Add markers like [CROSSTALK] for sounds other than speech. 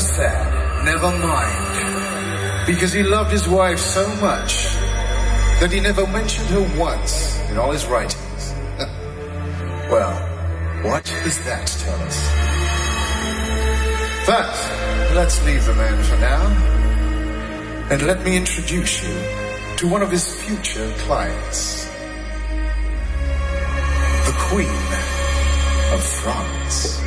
sad. Never mind. Because he loved his wife so much that he never mentioned her once in all his writings. [LAUGHS] well, what does that tell us? But let's leave the man for now. And let me introduce you to one of his future clients. The Queen of France.